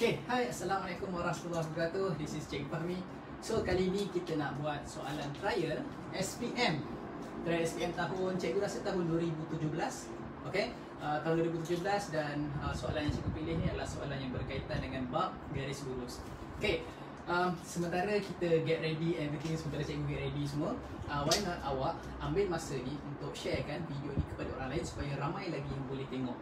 Okay, hai Assalamualaikum warahmatullahi wabarakatuh. This is Cik Fahmi. So, kali ni kita nak buat soalan trial SPM Trial SPM tahun, cikgu rasa tahun 2017 Okay, uh, tahun 2017 dan uh, soalan yang cikgu pilih ni adalah soalan yang berkaitan dengan bab garis lurus. Okay, um, sementara kita get ready everything Sementara cikgu get ready semua uh, Why not awak ambil masa ni untuk sharekan video ni kepada orang lain Supaya ramai lagi yang boleh tengok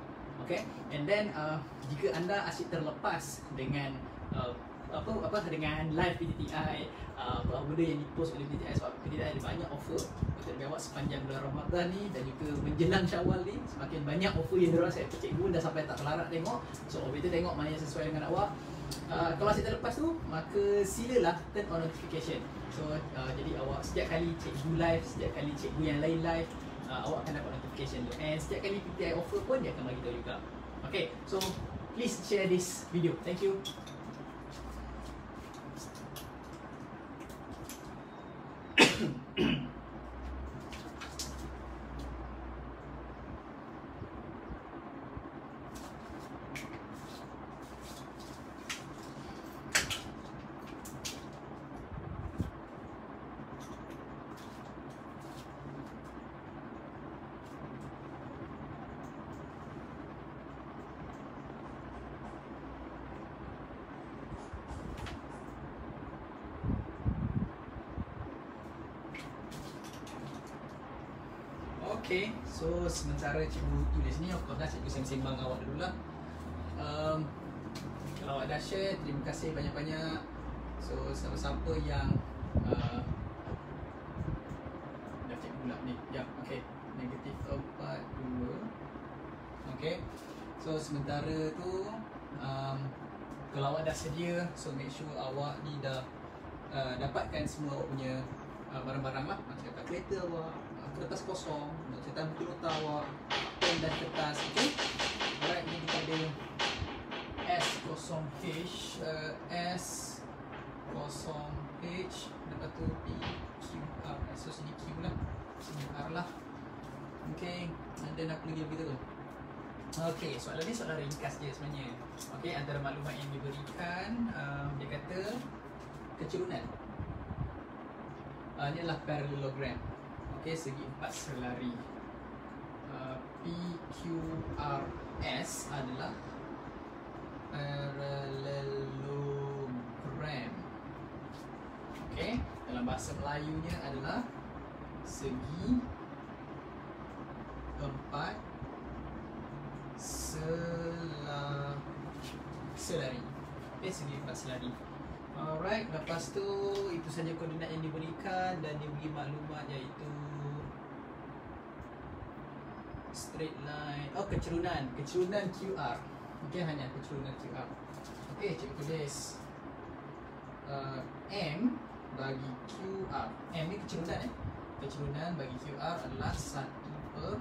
Okay, and then uh, jika anda asyik terlepas dengan uh, apa apa dengan live PTTI uh, apa benda yang dipost oleh PTTI sebab PTTI ada banyak offer untuk dibawa sepanjang bulan Ramadan ni dan juga menjelang Syawal ni semakin banyak offer yang diorang saya cikgu dah sampai tak melarat tengok so kita tengok mana yang sesuai dengan awak Uh, kalau asyik terlepas tu maka silalah turn on notification. So uh, jadi awak setiap kali cikgu live setiap kali cikgu yang lain live uh, awak akan dapat notification tu. And setiap kali PTI offer pun dia akan bagi tahu juga. Okay so please share this video. Thank you Okay, so sementara cikgu tulis ni, of course lah cikgu sembang-sembang awak dulu lah um, Kalau awak dah share, terima kasih banyak-banyak. So, siapa-siapa yang uh, Dah cikgu pula ni, ya, yeah, okay. Negatif 4, 2 Okay, so sementara tu um, Kalau awak dah sedia, so make sure awak ni dah uh, Dapatkan semua awak punya uh, barang-barang lah. Macam kereta awak, kertas kosong untuk cetak buku pen dan kertas okey alright ni kita ada S0H uh, S0H lepas tu P Q R so sini Q lah sini R lah okey and then apa lagi kita tu Okey, soalan ni soalan ringkas je sebenarnya. Okey, antara maklumat yang diberikan, um, dia kata kecerunan. Uh, ini adalah parallelogram. Okey, segi empat selari. Uh, PQRS adalah parallelogram. Okey, dalam bahasa Melayunya adalah segi empat sela selari. Okey, segi empat selari. Alright, lepas tu itu saja koordinat yang diberikan dan diberi maklumat iaitu straight line. Oh, kecerunan, kecerunan QR. Okey, hanya kecerunan QR. Okey, cikgu tulis uh, M bagi QR. M ni kecerunan eh. Kecerunan bagi QR adalah 1 per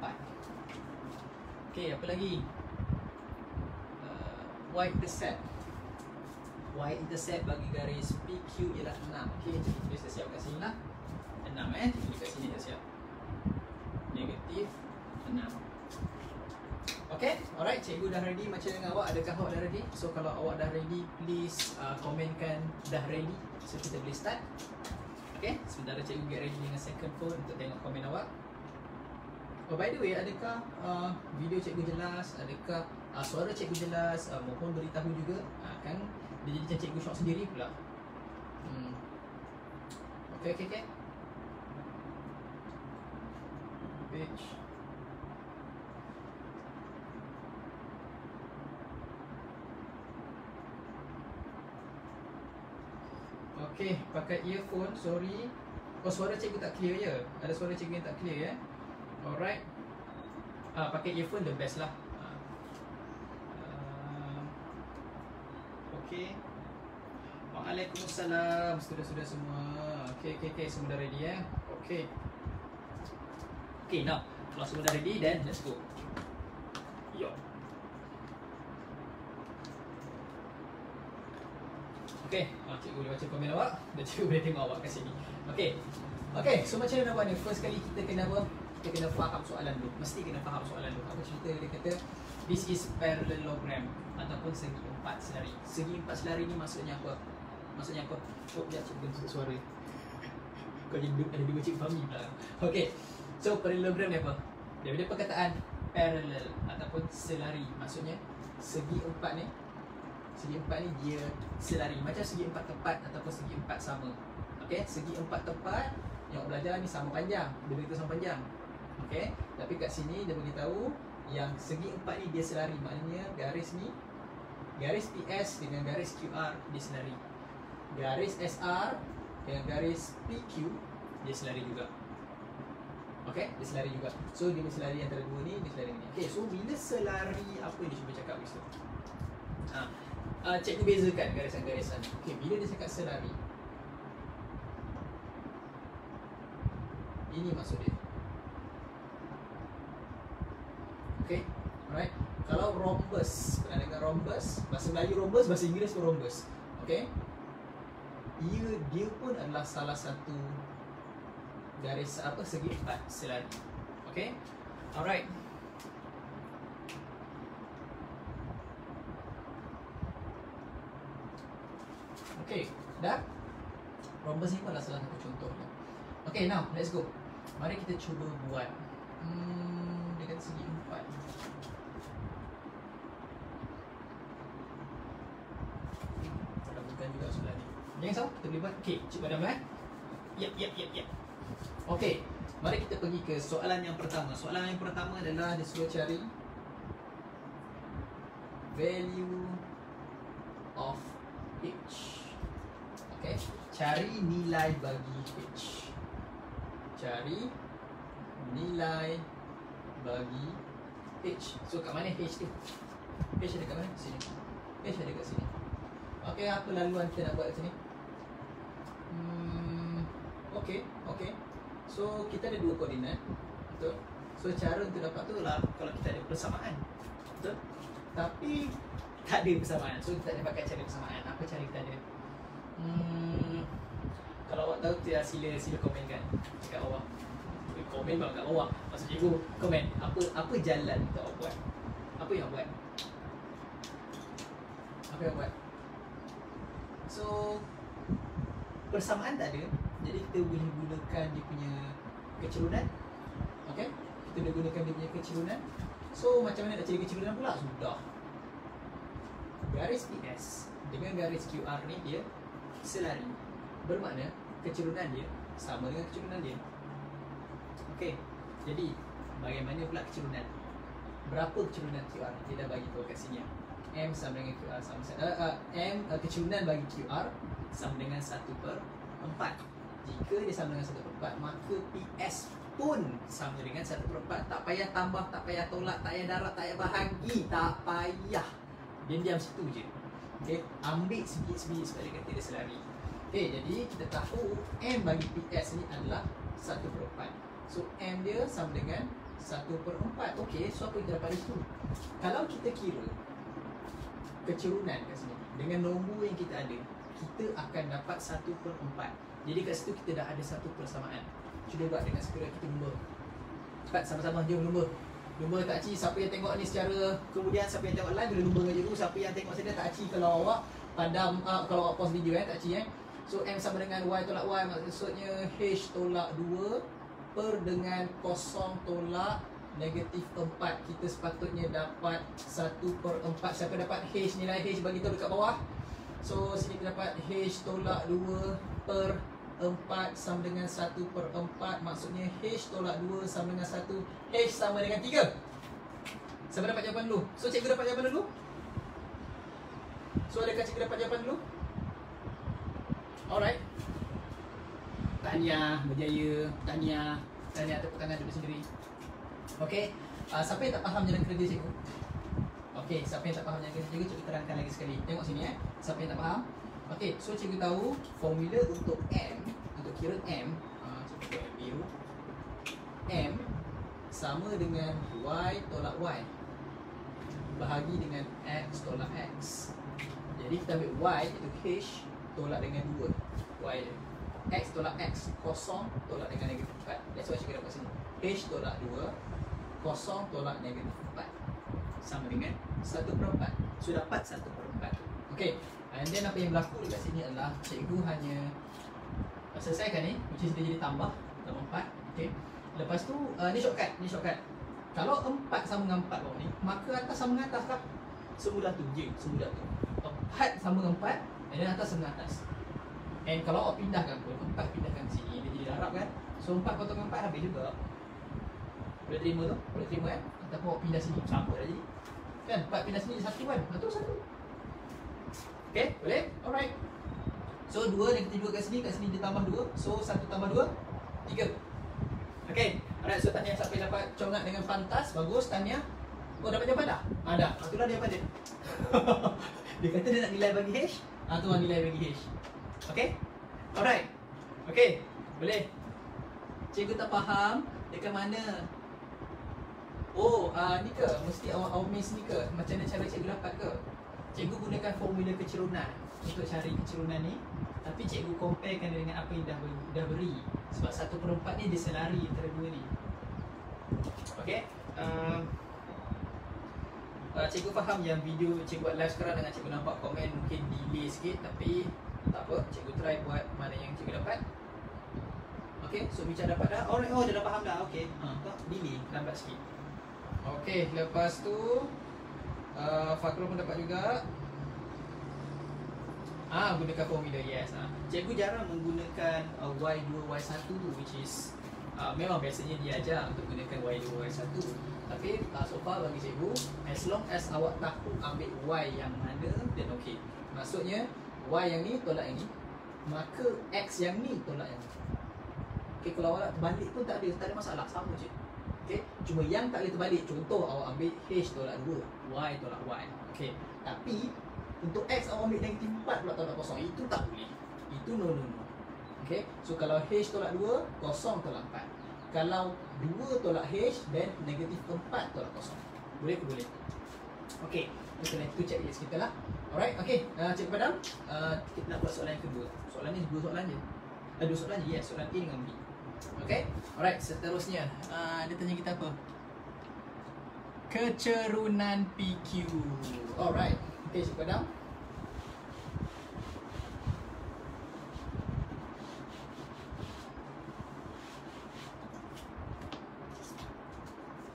4. Okey, apa lagi? Uh, y intercept. Y intercept bagi garis PQ ialah 6. Okey, cikgu tulis dah siap kat sini lah. 6 eh. Cikgu kat sini dah siap. Negatif 6. Okay, alright, cikgu dah ready macam dengan awak. Adakah awak dah ready? So kalau awak dah ready, please uh, komenkan dah ready. So kita boleh start. Okay, sementara cikgu get ready dengan second phone untuk tengok komen awak. Oh by the way, adakah uh, video cikgu jelas? Adakah uh, suara cikgu jelas? Uh, mohon beritahu juga. Uh, kan dia jadi macam cikgu shock sendiri pula. Hmm. Okay, okay, okay. Page. Okay, pakai earphone, sorry Oh, suara cikgu tak clear ya? Ada suara cikgu yang tak clear ya? Alright ah, Pakai earphone the best lah ah. Uh, Okay Waalaikumsalam Sudah-sudah semua Okay, okay, okay, semua dah ready ya? Okay Okay, now Kalau semua dah ready, then let's go Yo Okay, ah, cikgu boleh baca komen awak dan cikgu boleh tengok awak kat sini Okay, okay, so macam mana nak buat ni? First kali kita kena apa? kita kena faham soalan dulu. Mesti kena faham soalan dulu. Apa cerita dia kata this is parallelogram ataupun segi empat selari. Segi empat selari ni maksudnya apa? Maksudnya apa? Oh, dia cikgu tutup suara. Kau jadi ada dua cikgu Fahmi pula. Okay. So parallelogram ni apa? Daripada perkataan parallel ataupun selari. Maksudnya segi empat ni segi empat ni dia selari macam segi empat tempat ataupun segi empat sama okey segi empat tempat yang belajar ni sama panjang dia beritahu sama panjang okey tapi kat sini dia beritahu yang segi empat ni dia selari maknanya garis ni garis PS dengan garis QR dia selari. Garis SR dengan garis PQ dia selari juga. Okay, dia selari juga. So dia berselari antara dua ni, dia selari ni. Okay, so bila selari, apa dia cuba cakap? Ha, uh, cikgu bezakan garisan-garisan. Okay, bila dia cakap selari? Ini maksud dia. Okay, alright Kalau rhombus, pernah dengar rhombus Bahasa Melayu rhombus, bahasa Inggeris pun rhombus. Okay? Ia, dia pun adalah salah satu Garis apa, segi empat selari Okay, alright. Okay, dah? Rhombus ni pun adalah salah satu contohnya. Okay, now let's go. Mari kita cuba buat Hmm, dekat segi empat Kita bukan juga sebelah ni Jangan risau, kita boleh buat Okay, cik padam eh? Yep, yep, yep, yep Okay, mari kita pergi ke soalan yang pertama. Soalan yang pertama adalah dia suruh cari Value of H. Okay, cari nilai bagi H. Cari nilai bagi H. So kat mana H tu? H ada kat mana? Sini. H ada kat sini. Okay, apa laluan kita nak buat kat sini? Okay, okay So kita ada dua koordinat Betul? So cara untuk dapat tu lah Kalau kita ada persamaan Betul? Tapi tak ada persamaan So kita ada pakai cara persamaan Apa cara kita ada? Hmm, kalau awak tahu tu ya sila sila komen kan dekat bawah. Komen bang kat bawah. Maksud cikgu komen apa apa jalan kita awak buat. Apa yang buat? Apa yang buat? So persamaan tak ada. Jadi kita boleh gunakan dia punya kecerunan. Okay? Kita boleh gunakan dia punya kecerunan. So macam mana nak cari kecerunan pula? Sudah. Garis PS dengan garis QR ni dia selari bermakna kecerunan dia sama dengan kecerunan dia okey jadi bagaimana pula kecerunan berapa kecerunan QR dia dah bagi tahu kat sini M sama dengan QR sama uh, uh, M uh, kecerunan bagi QR sama dengan 1 per 4 jika dia sama dengan 1 per 4 maka PS pun sama dengan 1 per 4 tak payah tambah tak payah tolak tak payah darab tak payah bahagi. Tak payah. Dia diam situ je. Okay, ambil sebiji-sebiji sebab dia kata dia selari. Okay, jadi kita tahu M bagi PS ni adalah 1 per 4 So, M dia sama dengan 1 per 4 Okay, so apa kita dapat situ? Kalau kita kira kecerunan kat sini Dengan nombor yang kita ada Kita akan dapat 1 per 4 Jadi kat situ kita dah ada satu persamaan. Cuba buat dengan segera kita lumba. Cepat sama-sama jom lumba. Lumba tak ci, siapa yang tengok ni secara Kemudian siapa yang tengok live boleh lumba dengan cikgu Siapa yang tengok saya tak ci kalau awak Padam, uh, kalau awak pause video eh, tak ci eh. So M sama dengan Y tolak Y Maksudnya H tolak 2 Per dengan kosong tolak Negatif 4 Kita sepatutnya dapat 1 per 4 Siapa dapat H nilai H bagi tahu dekat bawah? So sini kita dapat H tolak 2 per 4 sama dengan 1 per 4 Maksudnya H tolak 2 sama dengan 1 H sama dengan 3 Siapa dapat jawapan dulu? So cikgu dapat jawapan dulu? So adakah cikgu dapat jawapan dulu? Alright Tahniah, berjaya Tahniah Tahniah tepuk tangan dulu sendiri Okay uh, Siapa yang tak faham jalan kerja cikgu? Okay, siapa yang tak faham jalan kerja cikgu Cikgu terangkan lagi sekali Tengok sini eh Siapa yang tak faham? Okay, so cikgu tahu Formula untuk M Untuk kira M uh, Cikgu buat M Sama dengan Y tolak Y. Bahagi dengan X tolak X. Jadi kita ambil Y Itu H tolak dengan 2 Y X tolak X Kosong tolak dengan negatif 4 That's why cikgu dapat sini. H tolak 2 Kosong tolak negatif 4 Sama dengan 1 per 4 So dapat 1 per 4 Okay And then apa yang berlaku dekat sini adalah Cikgu hanya Selesaikan ni Which is dia jadi tambah Tambah 4 Okay. Lepas tu uh, Ni shortcut Ni shortcut. Kalau 4 sama dengan 4 bawah ni Maka atas sama dengan atas lah. Semudah tu je Semudah tu. 4 sama dengan 4 And then atas sama dengan atas. And kalau awak pindahkan pun 4 pindahkan sini Dia jadi darab kan. So 4 potong dengan 4 habis juga. Boleh terima tu? Boleh terima kan? Ataupun awak pindah sini. Sama dah jadi Kan? 4 pindah sini jadi satu kan? Betul satu Okay? Boleh? Alright So 2 negatif 2 kat sini Kat sini dia tambah 2 So 1 tambah 2 3 Okay Alright so tanya siapa yang dapat congat dengan pantas Bagus tanya Oh dapat jawapan dah? Ah dah Itulah jawapan dia Dia kata dia nak nilai bagi H Ah tu lah nilai bagi H Okay? Alright Okay Boleh Cikgu tak faham Dekat mana Oh, uh, ni ke? Mesti awak awak miss ni ke? Macam mana cara cikgu dapat ke? Cikgu gunakan formula kecerunan untuk cari kecerunan ni. Tapi cikgu comparekan dengan apa yang dah beri, dah beri. Sebab satu per empat ni dia selari antara dua ni. Okay uh, uh, Cikgu faham yang video cikgu buat live sekarang dengan cikgu nampak komen mungkin delay sikit. Tapi tak apa, cikgu try buat mana yang cikgu dapat. Okay, so bicara dapat dah? Oh, oh dia dah faham dah, okay ha, tak, delay, lambat sikit. Okay, lepas tu uh, Fakrul pun dapat juga Ah, gunakan formula yes. Ah. Cikgu jarang menggunakan uh, Y2 Y1 tu which is uh, memang biasanya dia ajar untuk gunakan Y2 Y1. Tapi uh, so far bagi cikgu as long as awak tahu ambil Y yang mana then okay. Maksudnya Y yang ni tolak yang ni maka X yang ni tolak yang ni. Okay, kalau awak terbalik pun tak ada, tak ada masalah, sama je. Okay, cuma yang tak boleh terbalik, contoh awak ambil H tolak 2, Y tolak Y. Okay, tapi untuk X awak ambil negatif 4 pula tolak kosong Itu tak boleh. Itu no no no. Okay? So kalau H tolak 2 Kosong tolak 4 Kalau 2 tolak H Then negatif 4 tolak kosong. Boleh ke boleh? Okay. Kita nak itu checklist kita lah. Alright Okay. Uh, Cik Padam uh, Kita nak buat soalan yang kedua. Soalan ni dua soalan je. Uh, Dua soalan je. Yes Soalan A dengan B Okay? Alright Seterusnya. Uh, Dia tanya kita apa? Kecerunan PQ Alright Okay, Cik Padam.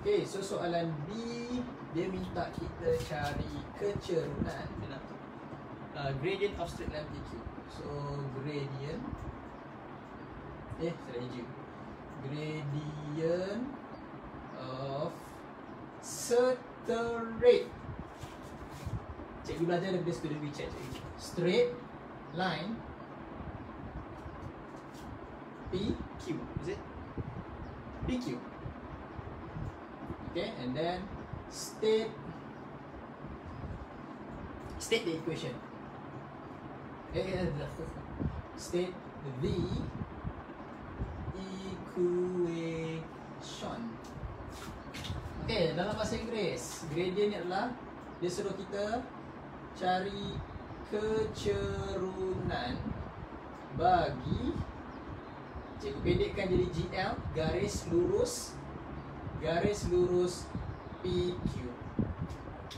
Okay, so soalan B. Dia minta kita cari kecerunan uh, Gradient of straight line PQ So, gradient Eh, salah hijau Gradient of straight Cikgu belajar daripada student WeChat cikgu. Straight line PQ Is it? PQ Okay, and then state state the equation. Eh, state the equation. Okay, dalam bahasa Inggeris, gradient ni adalah dia suruh kita cari kecerunan bagi cikgu pendekkan jadi GL garis lurus garis lurus PQ.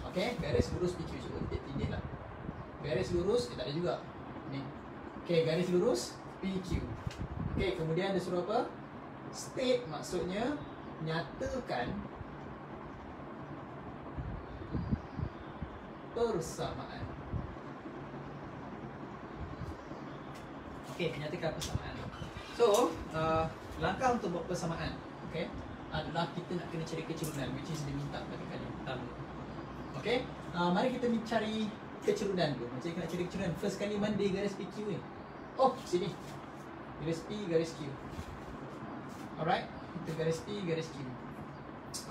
Okey, garis lurus PQ cuba kita tindik lah. Garis lurus eh, tak ada juga. Ni. Okey, garis lurus PQ. Okey, kemudian dia suruh apa? State maksudnya nyatakan persamaan. Okey, nyatakan persamaan. So, uh, langkah untuk buat persamaan, okey, adalah kita nak kena cari kecerunan which is dia minta pada kali pertama. Okey, uh, mari kita cari kecerunan dulu. Macam kita nak cari kecerunan. First kali mana dia garis PQ ni? Oh, sini. Garis P, garis Q. Alright, kita garis P, garis Q.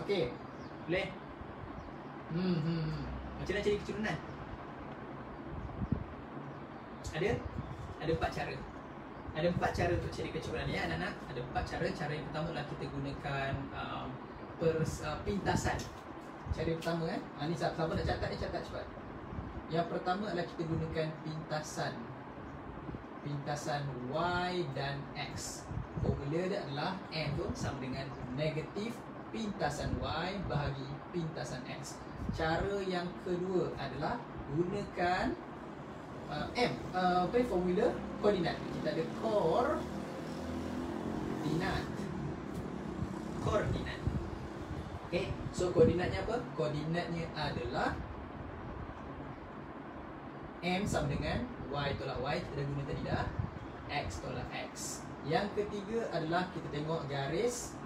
Okey, boleh? Hmm, hmm, hmm. Macam mana cari kecerunan? Ada? Ada empat cara. Ada empat cara untuk cari kecerunan ya anak-anak. Ada empat cara. Cara yang pertama adalah kita gunakan um, pers, uh, pintasan. Cara yang pertama kan. Ha, ni siapa, siapa nak catat ni catat cepat. Yang pertama adalah kita gunakan pintasan. Pintasan Y dan X. formula dia adalah M tu sama dengan negatif pintasan Y bahagi pintasan X. Cara yang kedua adalah gunakan uh, M uh, apa formula koordinat. Kita ada koordinat. Koordinat. Okay, so koordinatnya apa? Koordinatnya adalah M sama dengan Y tolak Y Kita dah guna tadi dah X tolak X Yang ketiga adalah kita tengok garis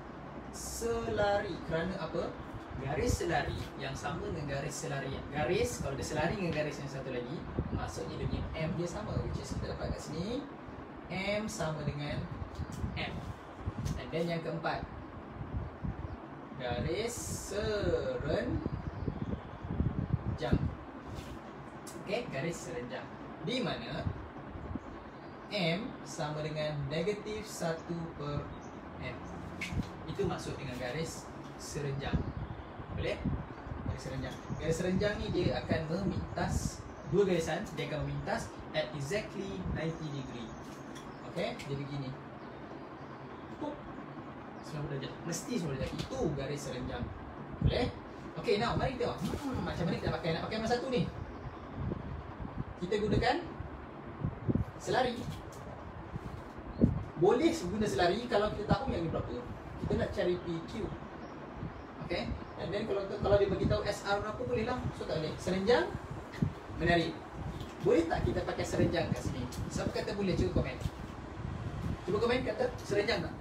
selari. Kerana apa? Garis selari yang sama dengan garis selari Garis, kalau dia selari dengan garis yang satu lagi Maksudnya dia punya M dia sama Which is kita dapat kat sini M sama dengan M. And then yang keempat Garis serenjang. Okay, garis serenjang. Di mana M sama dengan negatif 1 per M. Itu maksud dengan garis serenjang. Boleh? garis serenjang. Garis serenjang ni dia akan memintas dua garisan. Dia akan memintas at exactly 90 degree. Ok dia begini. Pup. 90 darjah mesti 90 darjah itu garis serenjang. Boleh? ok now mari kita hmm, macam mana kita pakai? Nak pakai masa satu ni? Kita gunakan selari. Boleh guna selari kalau kita tahu yang ni berapa. Kita nak cari PQ okay? And then kalau kalau dia beritahu SR berapa boleh lah. So tak boleh. Serenjang menarik. Boleh tak kita pakai serenjang kat sini? Siapa kata boleh? Cuba komen. Cuba komen kata serenjang tak?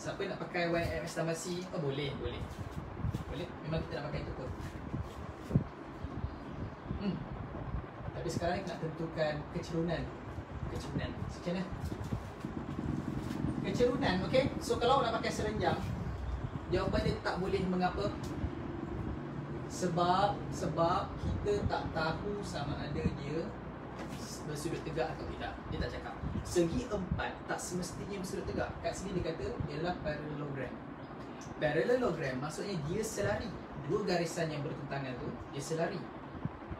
Siapa nak pakai tambah C? Oh boleh Boleh, memang kita nak pakai itu pun hmm. Tapi sekarang kita nak tentukan kecerunan Kecerunan, macam mana? Kecerunan, okay So kalau nak pakai serenjang Jawapan dia tak boleh mengapa Sebab Sebab kita tak tahu sama ada dia Bersudut tegak atau tidak Dia tak cakap Segi empat tak semestinya bersudut tegak. Kat sini dia kata ialah parallelogram. Parallelogram maksudnya dia selari. Dua garisan yang bertentangan tu dia selari.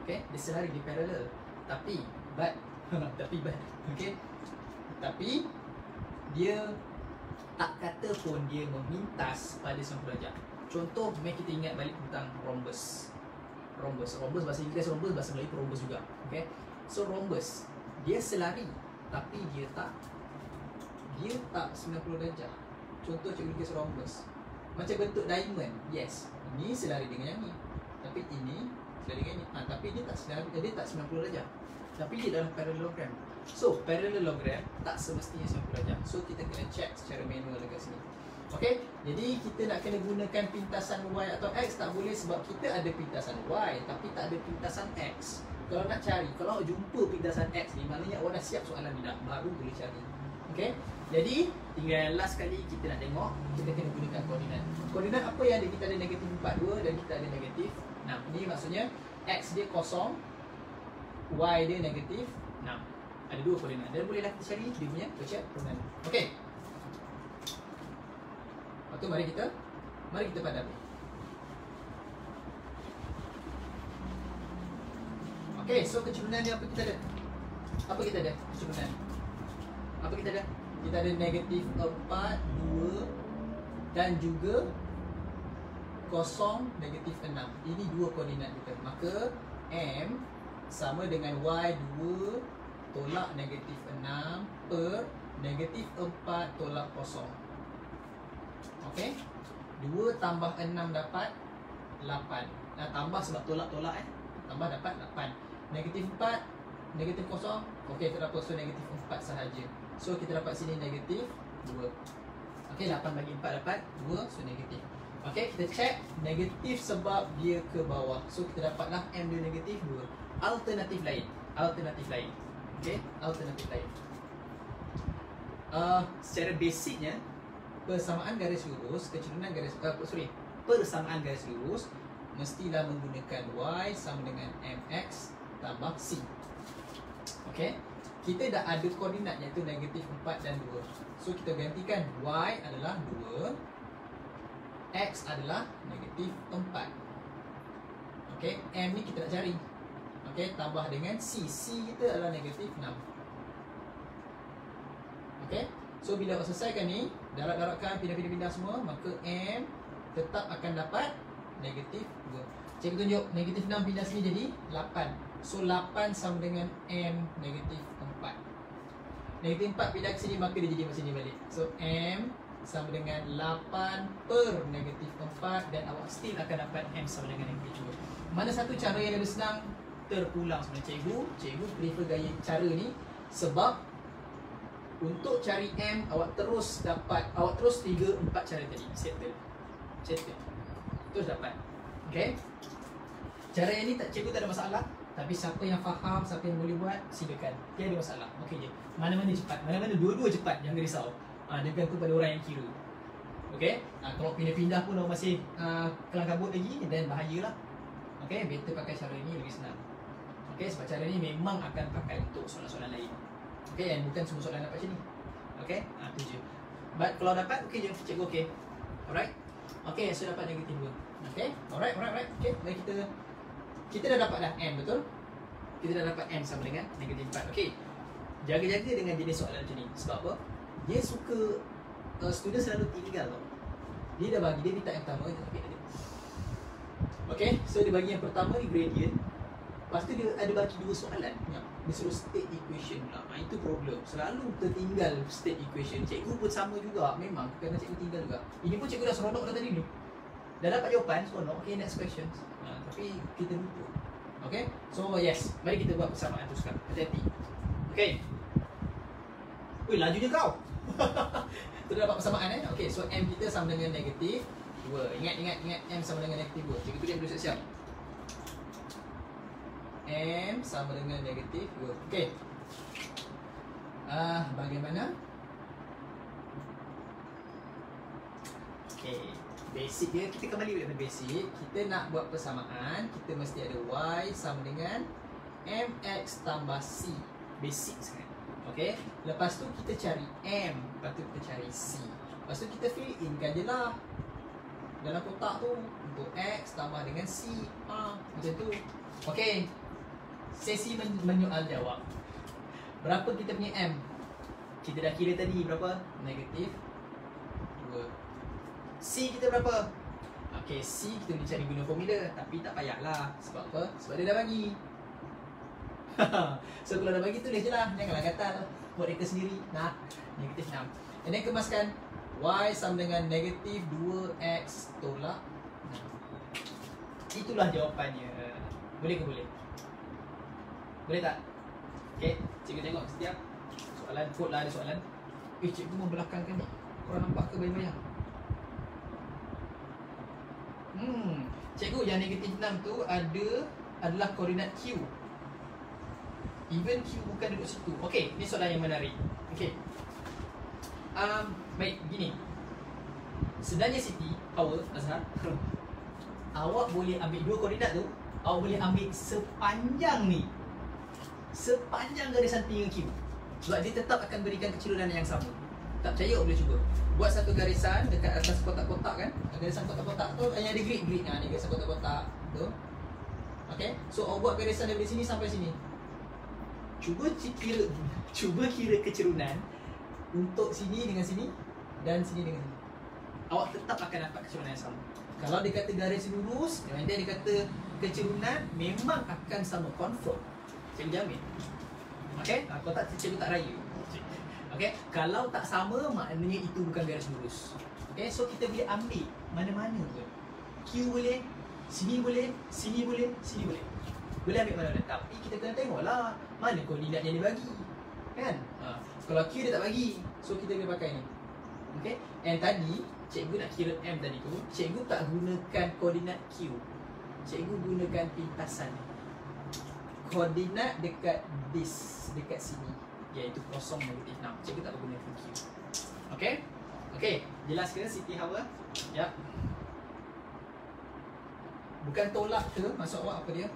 Okay, dia selari di parallel. Tapi but tapi but okay. Tapi dia tak kata pun dia memintas pada 90 darjah. Contoh, mari kita ingat balik tentang rhombus. Rhombus, rhombus bahasa Inggeris, rhombus bahasa Melayu rhombus juga. Okay, so rhombus dia selari tapi dia tak dia tak 90 darjah contoh cikgu lukis rhombus macam bentuk diamond yes. Ini selari dengan yang ni tapi ini selari dengan ni ha, tapi dia tak selari dia tak 90 darjah. Tapi dia dalam parallelogram. So parallelogram tak semestinya 90 darjah. So kita kena check secara manual dekat sini. Okay, jadi kita nak kena gunakan pintasan Y atau X tak boleh sebab kita ada pintasan Y tapi tak ada pintasan X. Kalau nak cari, kalau jumpa pintasan X ni Maknanya awak dah siap soalan ni dah Baru boleh cari. Okay? Jadi Tinggal last kali kita nak tengok Kita kena gunakan koordinat apa yang ada? Kita ada negatif 42 Dan kita ada negatif 6 Ni maksudnya X dia kosong Y dia negatif 6 Ada dua koordinat Dan bolehlah kita cari Dia punya kecil koordinat Okay Lepas tu mari kita Mari kita padam Okay, so kecerunan ni apa kita ada? Apa kita ada kecerunan? Apa kita ada? Kita ada negatif 4, 2 dan juga kosong negatif 6. Ini dua koordinat kita. Maka M sama dengan Y 2 tolak negatif 6 per negatif 4 tolak kosong. Okay? 2 tambah 6 dapat 8. Nah, tambah sebab tolak-tolak eh. Tambah dapat 8 Negatif 4 Negatif kosong Okey terdapat so negatif 4 sahaja So kita dapat sini negatif 2 Okey 8 bagi 4 dapat 2 So negatif Okey kita check. Negatif sebab dia ke bawah. So kita dapatlah M dia negatif 2 Alternatif lain. Alternatif lain. Okey Alternatif lain. Uh, Secara basicnya Persamaan garis lurus Kecerunan garis uh, Sorry Persamaan garis lurus Mestilah menggunakan Y sama dengan MX tambah C. Okay Kita dah ada koordinat iaitu negatif 4 dan 2 So kita gantikan Y adalah 2 X adalah negatif 4 Okay M ni kita nak cari Okey, tambah dengan C. C kita adalah negatif 6. Okey. So bila awak selesaikan ni, darat-daratkan pindah-pindah-pindah semua, maka M tetap akan dapat negatif 2. Cikgu tunjuk negatif 6 pindah sini jadi 8. So 8 sama dengan M negatif 4. Negatif 4 pindah ke sini maka dia jadi macam ni balik. So M sama dengan 8 per negatif 4 dan awak still akan dapat M sama dengan negatif 2. Mana satu cara yang lebih senang? Terpulang sebenarnya cikgu. Cikgu prefer gaya cara ni sebab untuk cari M awak terus dapat awak terus 3 4 cara tadi settle. Settle. Terus dapat. Okay Cara yang ni tak cikgu tak ada masalah Tapi siapa yang faham, siapa yang boleh buat Silakan, tiada masalah Okey je, mana-mana cepat Mana-mana dua-dua cepat, jangan risau ha, Dia bergantung pada orang yang kira. Okey, ha, kalau pindah-pindah pun orang masih uh, kelang kabut lagi Dan bahayalah. Okey, better pakai cara ni lebih senang. Okey, sebab cara ni memang akan pakai untuk soalan-soalan lain. Okey, yang bukan semua soalan dapat macam ni. Okey, ha, tu je. But kalau dapat, okey je, cikgu okey Alright? Okey, so dapat negatif 2 Okay, alright, alright, alright. Okay, mari kita. Kita dah dapat dah M betul? Kita dah dapat M sama dengan negatif 4. Okay, jaga-jaga dengan jenis soalan macam ni. Sebab apa? Dia suka uh, student selalu tinggal tau. Dia dah bagi, dia minta yang pertama. Okay, okay, so dia bagi yang pertama ni gradient. Lepas tu dia ada bagi dua soalan. Ya. Dia suruh state equation pula. Ha, itu problem. Selalu tertinggal state equation. Cikgu pun sama juga. Memang kena cikgu tinggal juga. Ini pun cikgu dah seronok dah tadi ni. Dah dapat jawapan, so no. Okay, next question. Uh, tapi kita lupa. Okay, so yes. Mari kita buat persamaan tu sekarang. Hati-hati. Okay. Wih, lajunya kau. tu dapat persamaan eh. Okay, so M kita sama dengan negatif 2. Ingat, ingat, ingat M sama dengan negatif 2. Cikgu tulis dulu siap-siap. M sama dengan negatif 2. Okay. Ah, uh, bagaimana? Okay basic dia kita kembali kepada basic kita nak buat persamaan kita mesti ada y sama dengan mx tambah c basic sekarang okey? Lepas tu kita cari m lepas tu kita cari c. Lepas tu kita fill in kan je lah. Dalam kotak tu untuk x tambah dengan c. Ha, macam tu. Okey? Sesi men- menyoal jawab berapa kita punya m? Kita dah kira tadi berapa? Negatif 2 C kita berapa? Okay, C kita boleh cari guna formula Tapi tak payahlah. Sebab apa? Sebab dia dah bagi So kalau dah bagi tulis je lah Janganlah gatal Buat reka sendiri Nah, negatif 6 And then kemaskan Y sama dengan negatif 2X tolak Itulah jawapannya Boleh ke boleh? Boleh tak? Okay, cikgu tengok setiap Soalan, quote lah ada soalan Eh, cikgu membelakangkan ni Korang nampak ke bayang-bayang? Hmm. Cikgu yang negatif 6 tu ada adalah koordinat Q. Even Q bukan duduk situ. Okey, ni soalan yang menarik. Okey. Um, baik, gini. Sebenarnya Siti, awak Azhar, awak boleh ambil dua koordinat tu, awak boleh ambil sepanjang ni. Sepanjang garisan tinggi Q. Sebab dia tetap akan berikan kecerunan yang sama. Tak percaya boleh cuba buat satu garisan dekat atas kotak-kotak kan garisan kotak-kotak tu hanya ada grid-grid ni garisan kotak-kotak tu Okay, so awak buat garisan dari sini sampai sini cuba kira cuba kira kecerunan untuk sini dengan sini dan sini dengan sini. Awak tetap akan dapat kecerunan yang sama. Kalau dia kata garis lurus dan dia kata kecerunan memang akan sama confirm. Saya jamin Okay, ha, kotak cikgu tak raya. Okay, kalau tak sama maknanya itu bukan garis lurus. Okay, so kita boleh ambil mana-mana pun. Q boleh, sini boleh, sini boleh, sini boleh. Boleh ambil mana-mana. Tapi kita kena tengoklah mana koordinat yang dia bagi. Kan? Ha. Kalau Q dia tak bagi, so kita boleh pakai ni. Okay, and tadi cikgu nak kira M tadi tu, cikgu tak gunakan koordinat Q. Cikgu gunakan pintasan. Koordinat dekat this, dekat sini iaitu kosong negatif 6 Cikgu tak guna Q Okay Okay Jelas ke Siti Hawa Ya Bukan tolak ke Maksud awak apa dia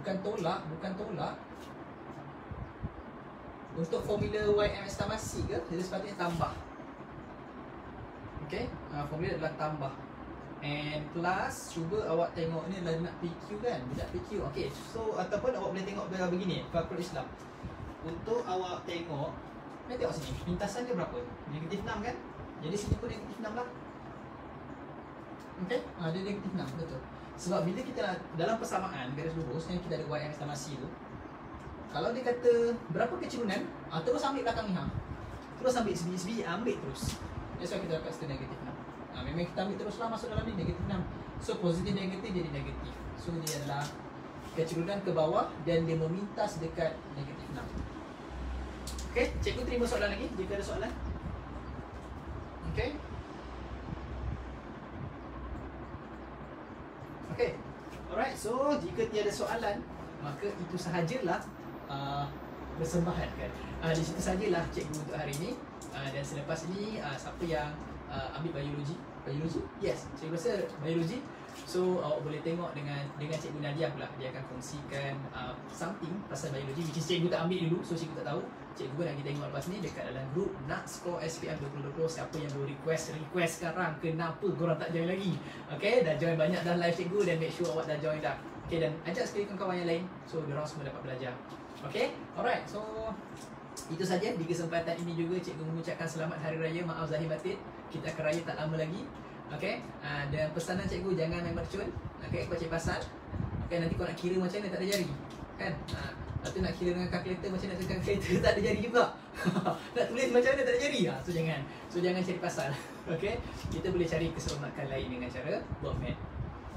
Bukan tolak Bukan tolak. Untuk formula YMS tambah C ke? Dia sepatutnya tambah. Okay? Uh, Formula adalah tambah. And plus cuba awak tengok ni adalah nak PQ kan? Tidak PQ Okay so ataupun awak boleh tengok begini Fakrul Islam. Untuk awak tengok Ni tengok sini Pintasan dia berapa? Negatif 6 kan? Jadi sini pun negatif 6 lah. Okay? Ha, Dia negatif 6 betul Sebab bila kita dalam persamaan garis lurus Yang kita ada Y yang estimasi tu. Kalau dia kata berapa kecerunan ha, Terus ambil belakang ni ha. Terus ambil segi-segi ambil terus. That's why kita dapat setiap negatif 6 ha, Memang kita ambil teruslah masuk dalam ni negatif 6 So positif negatif jadi negatif. So dia adalah kecerunan ke bawah Dan dia memintas dekat negatif 6 Okay, cikgu terima soalan lagi? Jika ada soalan? Okay Okay Alright, so jika tiada soalan Maka itu sahajalah uh, Persembahan kan? Uh, Di situ sajalah cikgu untuk hari ini. Uh, Dan selepas ini uh, Siapa yang uh, ambil biologi? Biologi? Yes, cikgu rasa biologi. So awak boleh tengok dengan dengan Cikgu Nadia pula. Dia akan kongsikan uh, something pasal biologi Which is cikgu tak ambil dulu so cikgu tak tahu Cikgu nak pergi tengok lepas ni dekat dalam group Nak score SPM 2020 Siapa yang boleh request, request sekarang Kenapa korang tak join lagi? Okay, dah join banyak dah live cikgu Dan make sure awak dah join dah. Okay, dan ajak sekali kawan-kawan yang lain So, diorang semua dapat belajar. Okay, alright So, itu saja di kesempatan ini juga cikgu mengucapkan selamat hari raya maaf zahir batin. Kita akan raya tak lama lagi. Okay, uh, dan pesanan cikgu jangan main mercun. Okay, kau cik pasal. Okay, nanti kau nak kira macam mana tak ada jari. Kan? Uh, lepas tu nak kira dengan kalkulator macam nak tekan kereta tak ada jari juga. Nak tulis macam mana tak ada jari? Ha? So jangan. So jangan cari pasal. Okay, kita boleh cari keseronokan lain dengan cara buat mat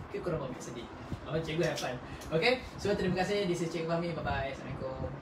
Okay, korang buat mat sedih Oh, cikgu have fun. Okay, so terima kasih. This is Cikgu Fahmi. Bye-bye. Assalamualaikum